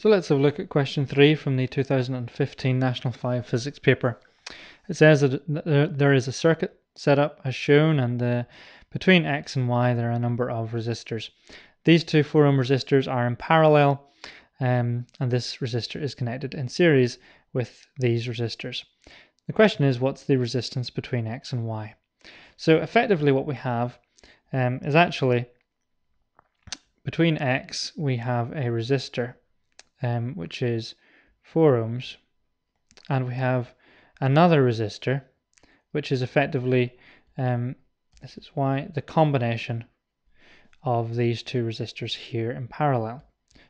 So let's have a look at question 3 from the 2015 National 5 Physics paper. It says that there is a circuit set up as shown and between X and Y there are a number of resistors. These two 4 ohm resistors are in parallel um, and this resistor is connected in series with these resistors. The question is what's the resistance between X and Y? So effectively what we have um, is actually between X we have a resistor um, which is 4 ohms, and we have another resistor, which is effectively, um, this is why, the combination of these two resistors here in parallel.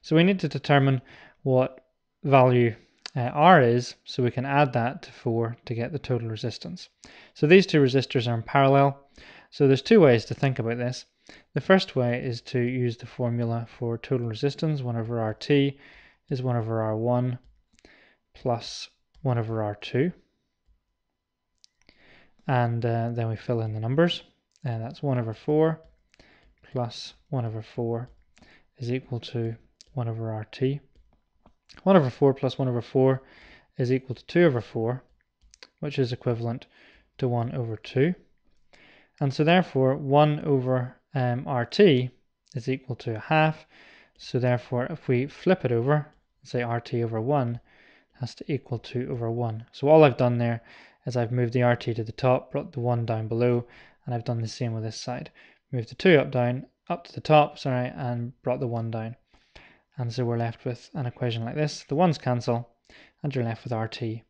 So we need to determine what value uh, R is, so we can add that to 4 to get the total resistance. So these two resistors are in parallel. So there's two ways to think about this. The first way is to use the formula for total resistance, 1 over RT, is 1 over r1 plus 1 over r2. And uh, then we fill in the numbers. And that's 1 over 4 plus 1 over 4 is equal to 1 over rt. 1 over 4 plus 1 over 4 is equal to 2 over 4, which is equivalent to 1 over 2. And so therefore 1 over um, rt is equal to a half. So therefore if we flip it over, say RT over 1 has to equal 2 over 1. So all I've done there is I've moved the RT to the top, brought the 1 down below, and I've done the same with this side. Moved the 2 up down, up to the top, sorry, and brought the 1 down. And so we're left with an equation like this. The 1's cancel, and you're left with RT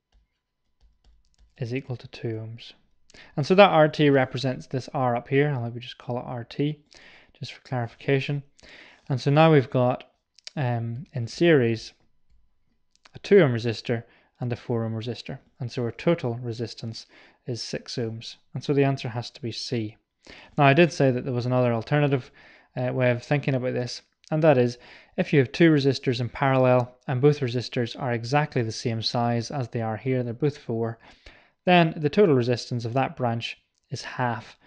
is equal to 2 ohms. And so that RT represents this R up here, I'll maybe just call it RT, just for clarification. And so now we've got um, in series a 2 ohm resistor and a 4 ohm resistor. And so our total resistance is 6 ohms. And so the answer has to be C. Now I did say that there was another alternative uh, way of thinking about this, and that is if you have two resistors in parallel and both resistors are exactly the same size as they are here, they're both 4, then the total resistance of that branch is half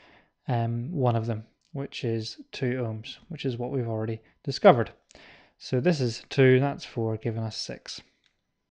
um, one of them, which is 2 ohms, which is what we've already discovered. So this is 2, that's 4, giving us 6.